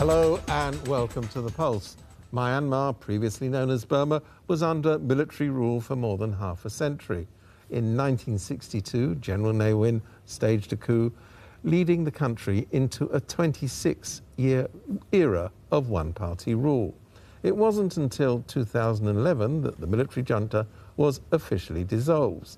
Hello and welcome to The Pulse. Myanmar, previously known as Burma, was under military rule for more than half a century. In 1962, General Ne Win staged a coup, leading the country into a 26 year era of one party rule. It wasn't until 2011 that the military junta was officially dissolved.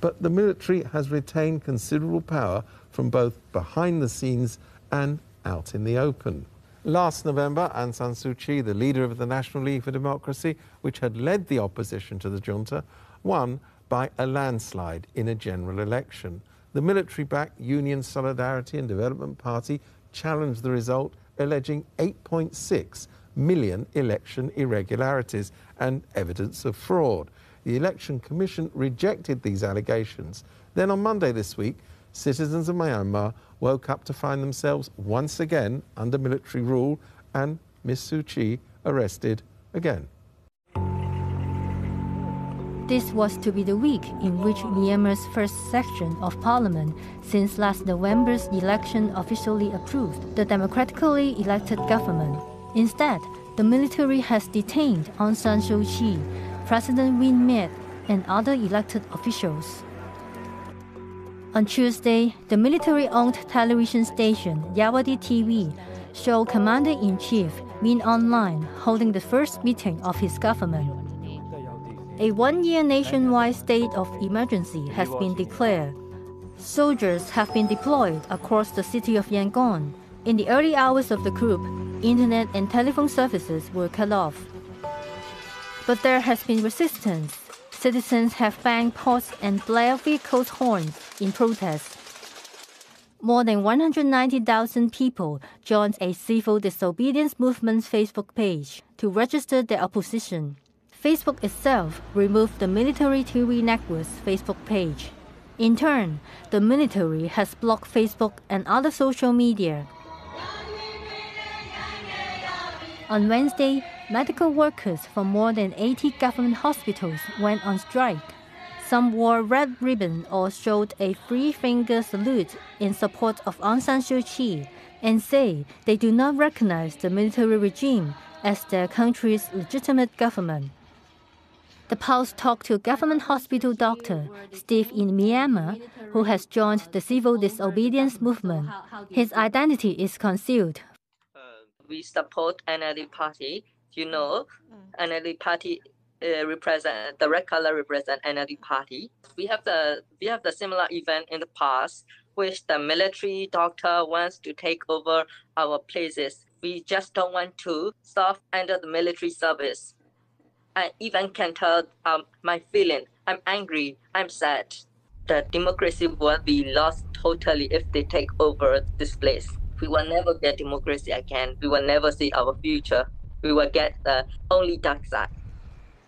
But the military has retained considerable power from both behind the scenes and out in the open. Last November, Aung San Suu Kyi, the leader of the National League for Democracy, which had led the opposition to the junta, won by a landslide in a general election. The military backed Union Solidarity and Development Party challenged the result, alleging 8.6 million election irregularities and evidence of fraud. The Election Commission rejected these allegations. Then on Monday this week, citizens of Myanmar woke up to find themselves once again under military rule and Miss Suu Kyi arrested again. This was to be the week in which Myanmar's first section of parliament since last November's election officially approved the democratically elected government. Instead, the military has detained Aung San Suu Kyi, President Win Myint, and other elected officials. On Tuesday, the military-owned television station Myawaddy TV showed Commander-in-Chief Min Hlaing holding the first meeting of his government. A one-year nationwide state of emergency has been declared. Soldiers have been deployed across the city of Yangon. In the early hours of the coup, internet and telephone services were cut off. But there has been resistance citizens have banged pots and blared vehicles' horns in protest. More than 190,000 people joined a civil disobedience movement's Facebook page to register their opposition. Facebook itself removed the military TV network's Facebook page. In turn, the military has blocked Facebook and other social media. On Wednesday, medical workers from more than 80 government hospitals went on strike. Some wore red ribbon or showed a three finger salute in support of Aung San Suu Kyi and say they do not recognize the military regime as their country's legitimate government. The Pulse talked to government hospital doctor Steve in Myanmar, who has joined the civil disobedience movement. His identity is concealed. Uh, we support another party you know. NLD party uh, represent the red color represent NLD party. We have the we have the similar event in the past, which the military doctor wants to take over our places. We just don't want to serve under the military service. I even can tell um, my feeling. I'm angry. I'm sad. The democracy will be lost totally if they take over this place. We will never get democracy again. We will never see our future we will get the only dark side.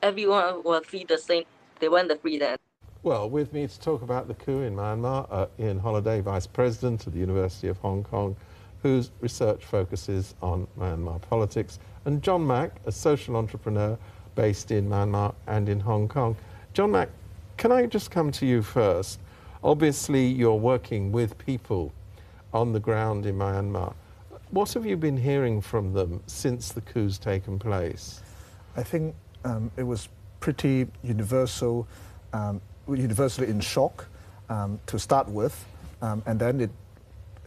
Everyone will feel the same. They want the freedom. Well, with me to talk about the coup in Myanmar, uh, Ian Holliday, Vice President of the University of Hong Kong, whose research focuses on Myanmar politics, and John Mak, a social entrepreneur based in Myanmar and in Hong Kong. John Mak, can I just come to you first? Obviously, you're working with people on the ground in Myanmar. What have you been hearing from them since the coup's taken place? I think um, it was pretty universal, um, universally in shock um, to start with, um, and then it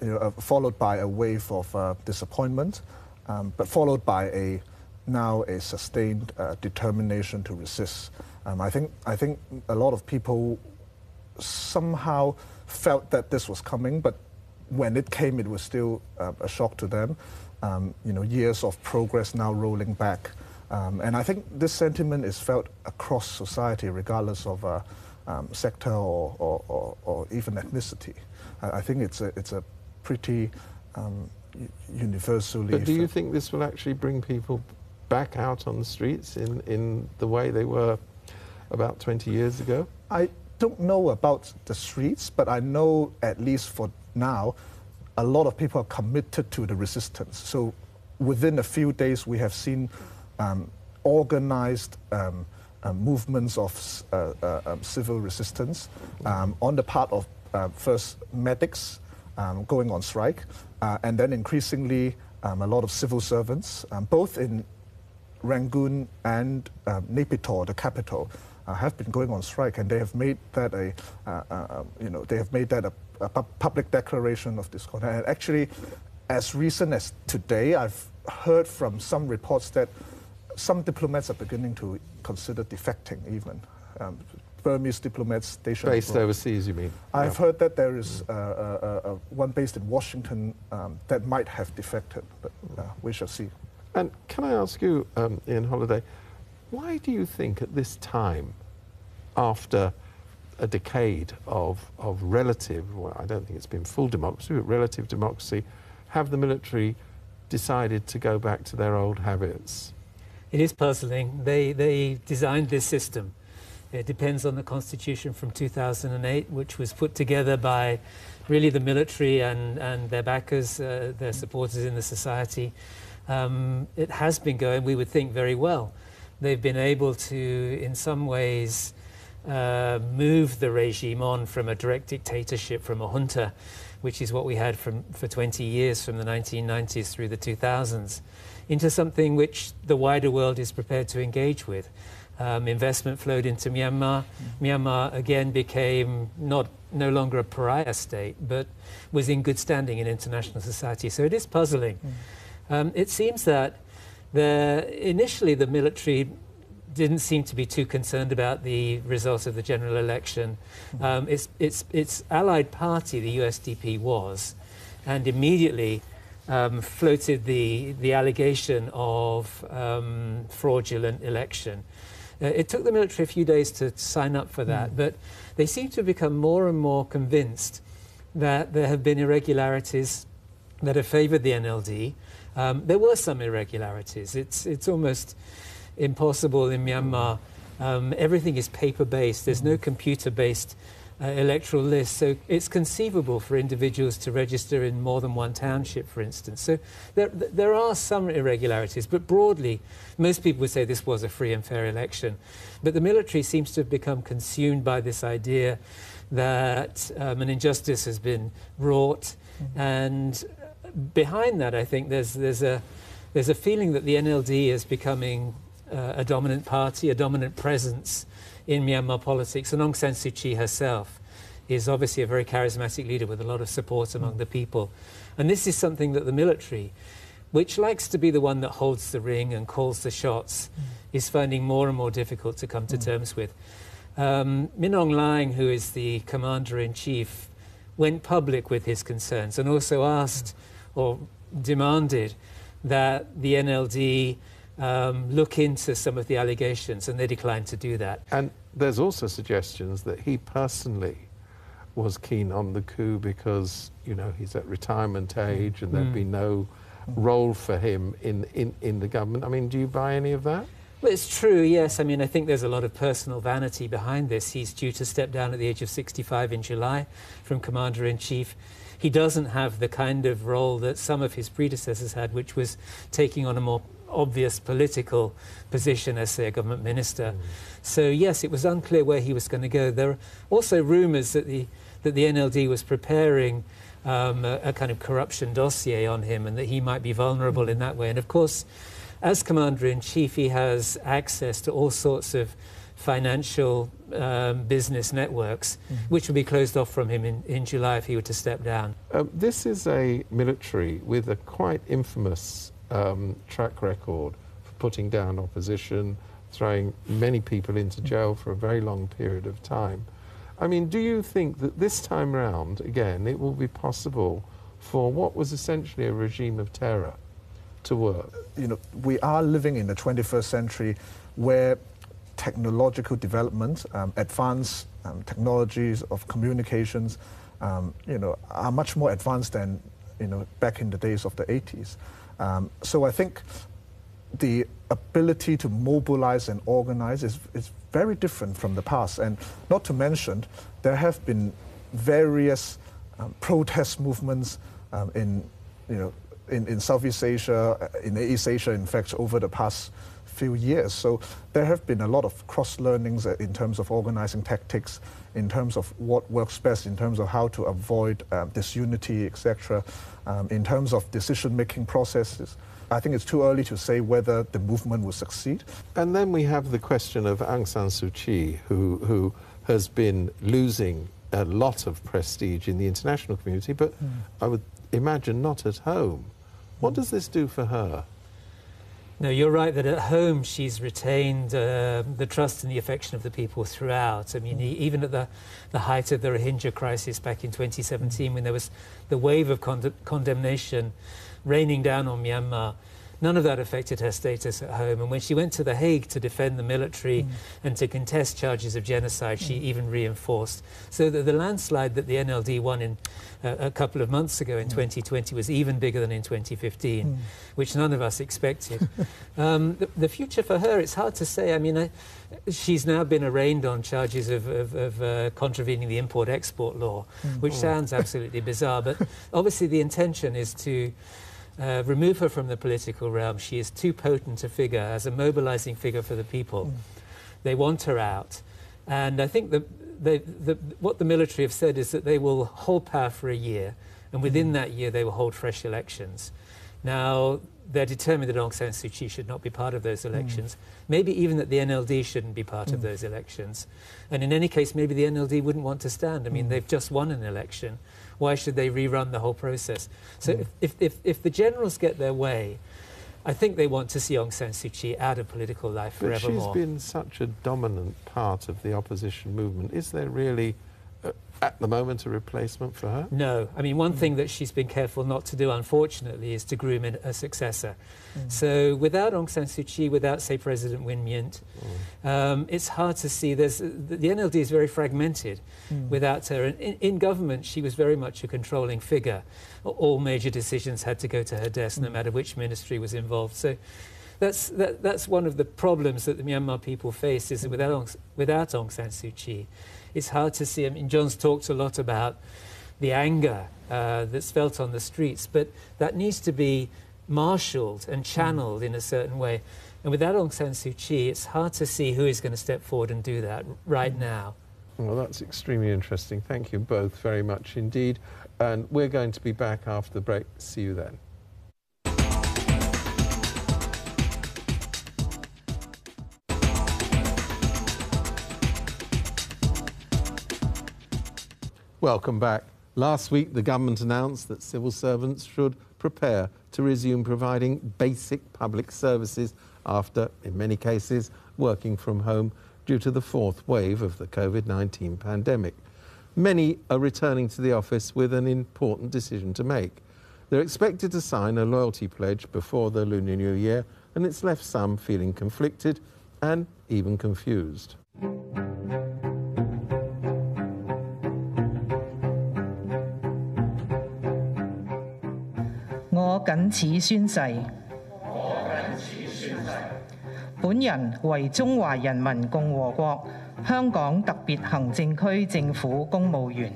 you know, uh, followed by a wave of uh, disappointment, um, but followed by a now a sustained uh, determination to resist. Um, I think I think a lot of people somehow felt that this was coming, but when it came, it was still uh, a shock to them. Um, you know, years of progress now rolling back. Um, and I think this sentiment is felt across society, regardless of uh, um, sector or, or, or, or, even ethnicity. I, I, think it's a, it's a pretty um, universally. But do you think this will actually bring people back out on the streets in, in the way they were about 20 years ago? I, don't know about the streets, but I know at least for now, a lot of people are committed to the resistance. So within a few days, we have seen um, organized um, uh, movements of uh, uh, um, civil resistance um, on the part of uh, first medics um, going on strike, uh, and then increasingly um, a lot of civil servants, both in Rangoon and uh, Naypyidaw, the capital, uh, have been going on strike, and they have made that a, uh, uh um, you know, they have made that a, a public declaration of discord. And actually, as recent as today, I've heard from some reports that some diplomats are beginning to consider defecting even. Um, Burmese diplomats stationed based abroad. overseas. You mean? I've yeah. heard that there is uh, uh, uh, one based in Washington um, that might have defected, but we shall see. And can I ask you, um, Ian Holliday, why do you think at this time, after a decade of, of relative, well, I don't think it's been full democracy, but relative democracy, have the military decided to go back to their old habits? It is puzzling. They, they designed this system. It depends on the constitution from 2008, which was put together by really the military and, and their backers, uh, their supporters in the society um, it has been going, we would think, very well. They've been able to, in some ways, uh, move the regime on from a direct dictatorship, from a junta, which is what we had from, for 20 years, from the 1990s through the 2000s, into something which the wider world is prepared to engage with. Um, investment flowed into Myanmar. Mm. Myanmar again became not no longer a pariah state, but was in good standing in international society. So it is puzzling. Mm. Um, it seems that the, initially the military didn't seem to be too concerned about the results of the general election. Mm-hmm. Um, its, its, its allied party, the USDP, was, and immediately um, floated the, the allegation of um, fraudulent election. Uh, it took the military a few days to sign up for that, mm. but they seem to have become more and more convinced that there have been irregularities that have favoured the NLD, um, there were some irregularities. It's, it's almost impossible in Myanmar. Um, everything is paper based, there's no computer based uh, electoral list. So it's conceivable for individuals to register in more than one township, for instance. So there, there are some irregularities, but broadly, most people would say this was a free and fair election. But the military seems to have become consumed by this idea that um, an injustice has been wrought. Mm-hmm. And behind that, I think there's, there's, a, there's a feeling that the NLD is becoming uh, a dominant party, a dominant presence in Myanmar politics. And Aung San Suu Kyi herself is obviously a very charismatic leader with a lot of support among the people. And this is something that the military, which likes to be the one that holds the ring and calls the shots, mm. is finding more and more difficult to come to mm. terms with. Um, Min Aung Hlaing, who is the commander in chief, went public with his concerns and also asked or demanded that the NLD um, look into some of the allegations, and they declined to do that. And there's also suggestions that he personally was keen on the coup because, you know, he's at retirement age and there'd mm. be no role for him in, in, in the government. I mean, do you buy any of that? Well, it's true, yes. I mean, I think there's a lot of personal vanity behind this. He's due to step down at the age of 65 in July from Commander in Chief he doesn't have the kind of role that some of his predecessors had, which was taking on a more obvious political position as, say, a government minister. Mm. So, yes, it was unclear where he was going to go. There are also rumours that the, that the NLD was preparing um, a, a, kind of corruption dossier on him and that he might be vulnerable in that way. And, of course, as Commander in Chief, he has access to all sorts of financial um, business networks, mm. which would be closed off from him in, in July if he were to step down. Um, this is a military with a quite infamous um, track record for putting down opposition, throwing many people into jail for a very long period of time. I mean, do you think that this time round, again, it will be possible for what was essentially a regime of terror to work? You know, we are living in the 21st century where technological development, um, advanced um, technologies of communications, um, you know, are much more advanced than, you know, back in the days of the 80s. Um, so I think the ability to mobilize and organize is, is very different from the past. And not to mention, there have been various um, protest movements um, in, you know, in, in Southeast Asia, uh, in East Asia, in fact, over the past few years. So there have been a lot of cross learnings uh, in terms of organizing tactics, in terms of what works best, in terms of how to avoid um, disunity, etc., um, in terms of decision making processes. I think it's too early to say whether the movement will succeed. And then we have the question of Aung San Suu Kyi, who, who has been losing a lot of prestige in the international community, but I would imagine not at home. What does this do for her? No, you're right that at home she's retained uh, the trust and the affection of the people throughout. I mean, even at the, the height of the Rohingya crisis back in 2017, when there was the wave of con- condemnation raining down on Myanmar, none of that affected her status at home. And when she went to The Hague to defend the military and to contest charges of genocide, she even reinforced. So that the landslide that the NLD won in uh, a couple of months ago in 2020 was even bigger than in 2015, which none of us expected. um, the, the future for her, it's hard to say. I mean, I, she's now been arraigned on charges of, of, of uh, contravening the import-export law, which sounds absolutely bizarre. But obviously, the intention is to uh, remove her from the political realm. She is too potent a figure as a mobilizing figure for the people. They want her out. And I think the, they, the, what the military have said is that they will hold power for a year, and within that year, they will hold fresh elections. Now, they're determined that Aung San Suu Kyi should not be part of those hmm. elections. Maybe even that the NLD shouldn't be part of hmm. those elections. And in any case, maybe the NLD wouldn't want to stand. I mean, hmm. they've just won an election. Why should they rerun the whole process? So if, if, if, if the generals get their way, I think they want to see Aung San Suu Kyi out of political life But she's forevermore. been such a dominant part of the opposition movement. Is there really, Uh, at the moment, a replacement for her? No. I mean, one thing that she's been careful not to do, unfortunately, is to groom in a successor. Mm. So without Aung San Suu Kyi, without, say, President Win Myint, mm. um, it's hard to see. There's, uh, the, the NLD is very fragmented mm. without her. And in, in government, she was very much a controlling figure. All major decisions had to go to her desk, no matter which ministry was involved. So that's, that, that's one of the problems that the Myanmar people face, is that without Aung, without Aung San Suu Kyi, it's hard to see. I mean, John's talked a lot about the anger uh, that's felt on the streets, but that needs to be marshalled and channeled in a certain way. And without Aung San Suu Kyi, it's hard to see who is going to step forward and do that right now. Well, that's extremely interesting. Thank you both very much indeed. And we're going to be back after the break. See you then. Welcome back. Last week, the government announced that civil servants should prepare to resume providing basic public services after, in many cases, working from home due to the fourth wave of the COVID 19 pandemic. Many are returning to the office with an important decision to make. They're expected to sign a loyalty pledge before the Lunar New Year, and it's left some feeling conflicted and even confused. 我谨此宣誓。本人为中华人民共和国香港特别行政区政府公务员。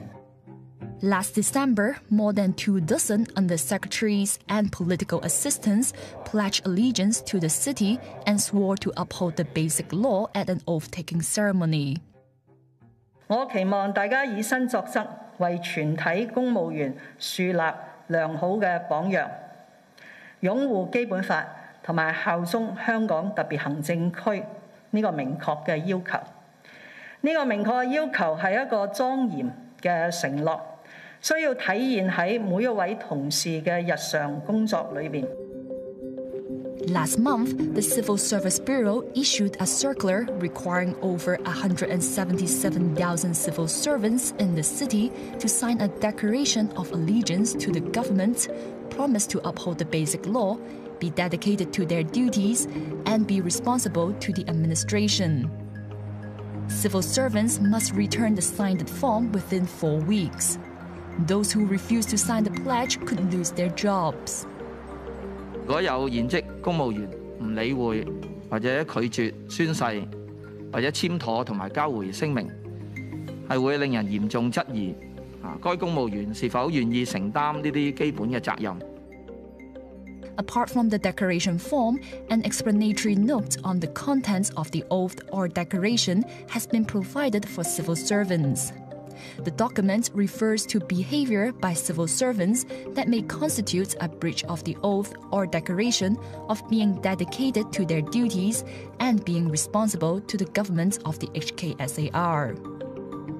Last December, more than two dozen undersecretaries and political assistants pledged allegiance to the city and swore to uphold the basic law at an oath taking ceremony. 我期望大家以身作则，为全体公务员树立良好嘅榜样， 拥护基本法同埋效忠香港特别行政区呢个明确嘅要求。呢、个明确嘅要求系一个庄严嘅承诺，需要体现喺每一位同事嘅日常工作里边。 Last month, the Civil Service Bureau issued a circular requiring over 177,000 civil servants in the city to sign a declaration of allegiance to the government, promise to uphold the basic law, be dedicated to their duties, and be responsible to the administration. Civil servants must return the signed form within four weeks. Those who refuse to sign the pledge could lose their jobs. 如果有现职公务员唔理会或者拒绝宣誓， 或者签妥同埋交回声明，系会令人严重质疑 啊，该公务员是否愿意承担呢啲基本嘅责任。Apart from the declaration form, an explanatory note on the contents of the oath or declaration has been provided for civil servants. The document refers to behavior by civil servants that may constitute a breach of the oath or declaration of being dedicated to their duties and being responsible to the government of the HKSAR.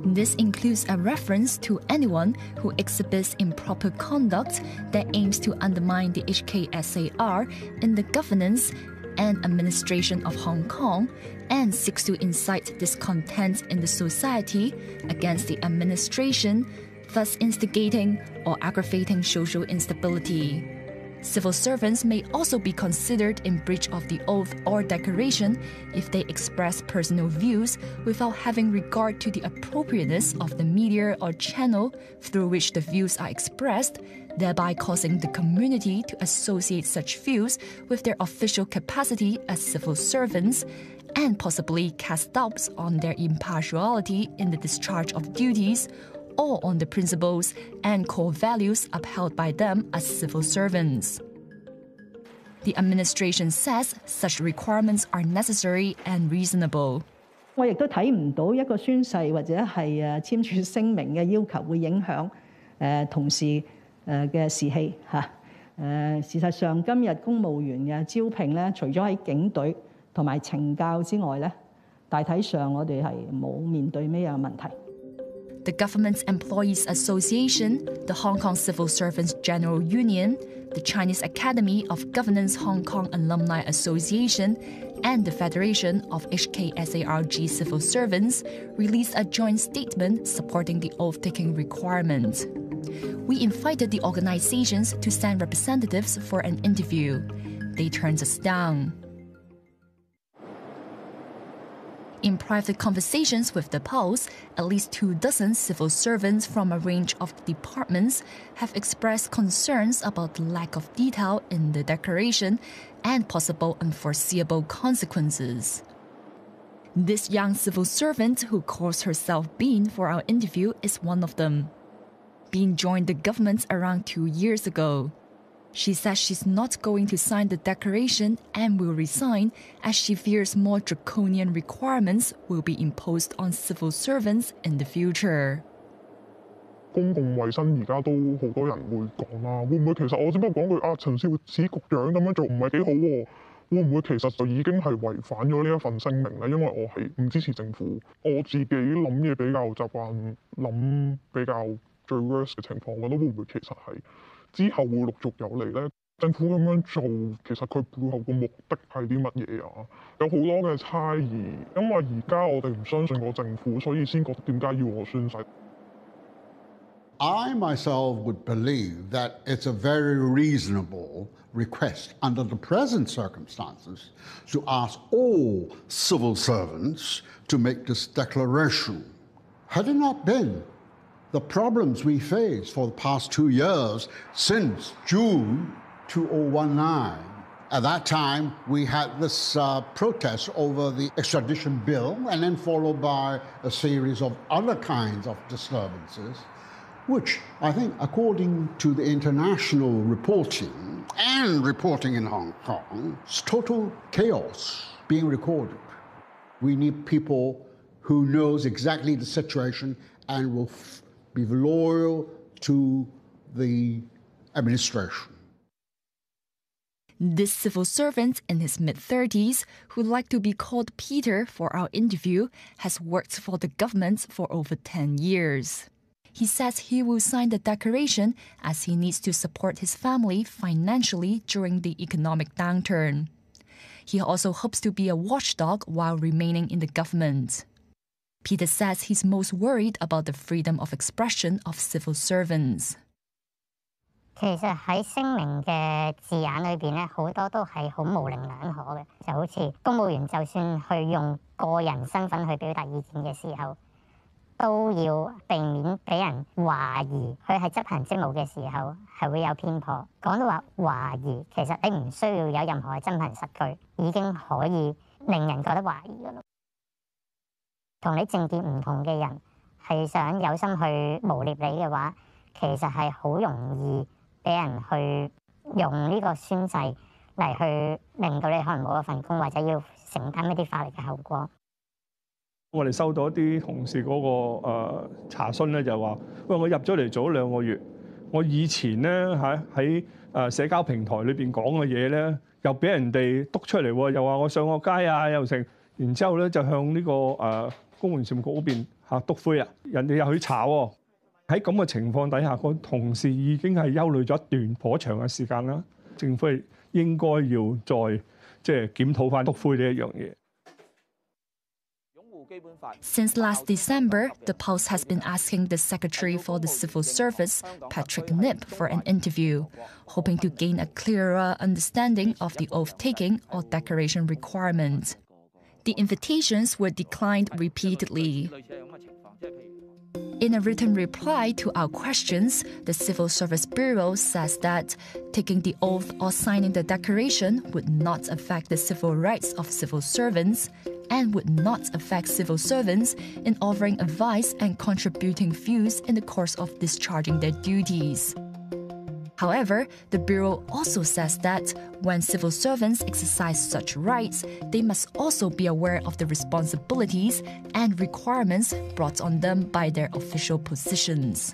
This includes a reference to anyone who exhibits improper conduct that aims to undermine the HKSAR in the governance and administration of Hong Kong and seeks to incite discontent in the society against the administration, thus instigating or aggravating social instability. Civil servants may also be considered in breach of the oath or declaration if they express personal views without having regard to the appropriateness of the media or channel through which the views are expressed, thereby causing the community to associate such views with their official capacity as civil servants and possibly cast doubts on their impartiality in the discharge of duties or on the principles and core values upheld by them as civil servants. The administration says such requirements are necessary and reasonable. 我亦都睇唔到一个宣誓或者系诶签署声明嘅要求会影响诶同事诶嘅士气吓。诶事实上，今日公务员嘅招聘咧，除咗喺警队同埋惩教之外咧，大体上我哋系冇面对咩嘢问题。 The Government Employees Association, the Hong Kong Civil Servants General Union, the Chinese Academy of Governance Hong Kong Alumni Association, and the Federation of HKSARG Civil Servants released a joint statement supporting the oath taking requirement. We invited the organizations to send representatives for an interview. They turned us down. In private conversations with the Pulse, at least two dozen civil servants from a range of departments have expressed concerns about the lack of detail in the declaration and possible unforeseeable consequences. This young civil servant who calls herself Bean for our interview is one of them. Bean joined the government around two years ago. She says she's not going to sign the declaration and will resign as she fears more draconian requirements will be imposed on civil servants in the future. 公共卫生而家都好多人会讲啦，会唔会其实我只不过讲句啊，陈肇始局长咁样做唔系几好喎？会唔会其实就已经系违反咗呢一份声明咧？因为我系唔支持政府，我自己谂嘢比较习惯谂比较最 worst 嘅情况，我觉得会唔会其实系？ 之后会陆续有嚟咧。政府咁样做，其实佢背后个目的系啲乜嘢啊？有好多嘅猜疑，因为而家我哋唔相信个政府，所以先觉得点解要我宣誓。I myself would believe that it's a very reasonable request under the present circumstances to ask all civil servants to make this declaration. Had it not been the problems we face for the past two years since June 2019. At that time, we had this uh, protest over the extradition bill, and then followed by a series of other kinds of disturbances, which I think, according to the international reporting and reporting in Hong Kong, is total chaos being recorded. We need people who knows exactly the situation and will be loyal to the administration. This civil servant in his mid 30s, who'd like to be called Peter for our interview, has worked for the government for over 10 years. He says he will sign the declaration as he needs to support his family financially during the economic downturn. He also hopes to be a watchdog while remaining in the government. Peter says he's most worried about the freedom of expression of civil servants. 其实喺声明嘅字眼里边咧，好多都系好模棱两可嘅，就好似公务员就算去用个人身份去表达意见嘅时候，都要避免俾人怀疑佢系执行职务嘅时候系会有偏颇。讲到话怀疑，其实你唔需要有任何嘅真凭实据，已经可以令人觉得怀疑㗎啦。 同你政見唔同嘅人係想有心去誣蔑你嘅話，其實係好容易俾人去用呢個宣誓嚟去令到你可能冇一份工，或者要承擔一啲法律嘅後果。我哋收到一啲同事嗰、個、呃、查詢咧，就話：喂，我入咗嚟做咗兩個月，我以前咧喺喺誒社交平台裏邊講嘅嘢咧，又俾人哋督出嚟喎，又話我上過街啊，又成，然之後咧就向呢、個誒、公务员事务局嗰边吓督灰啊，人哋又去查喎。喺咁嘅情况底下，个同事已经系忧虑咗一段颇长嘅时间啦。政府系应该要再即系检讨翻督灰呢一样嘢。 Since last December, the Pulse has been asking the Secretary for the Civil Service, Patrick Nip, for an interview, hoping to gain a clearer understanding of the oath taking or declaration requirements. The invitations were declined repeatedly. In a written reply to our questions, the Civil Service Bureau says that taking the oath or signing the declaration would not affect the civil rights of civil servants and would not affect civil servants in offering advice and contributing views in the course of discharging their duties. However, the Bureau also says that when civil servants exercise such rights, they must also be aware of the responsibilities and requirements brought on them by their official positions.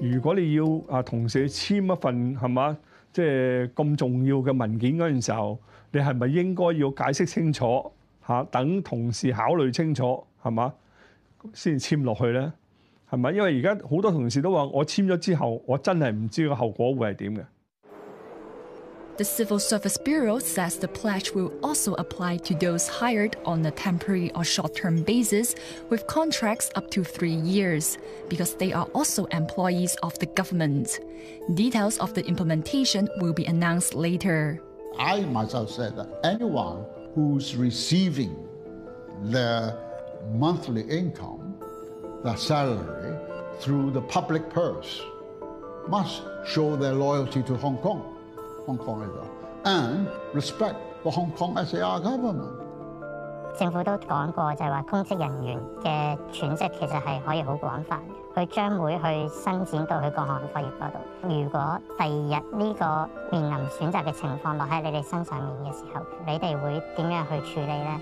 如果你要啊同事签一份系嘛，即系咁重要嘅文件嗰阵时候，你系咪应该要解释清楚吓、等同事考虑清楚系嘛，先签落去咧？ 系咪？因为而家好多同事都话我签咗之后，我真系唔知个后果会系点嘅。 The Civil Service Bureau says the pledge will also apply to those hired on a temporary or short term basis with contracts up to three years, because they are also employees of the government. Details of the implementation will be announced later. I myself said that anyone who's receiving their monthly income, The salary, through the public purse must show their loyalty to Hong Kong, Hong Kong either, and respect the Hong Kong SAR government. 政府都講過，就係話公職人員嘅喘息其實係可以好廣泛，佢將會去伸展到去各行各業嗰度。如果第二日呢個面臨選擇嘅情況落喺你哋身上面嘅時候，你哋會點樣去處理呢？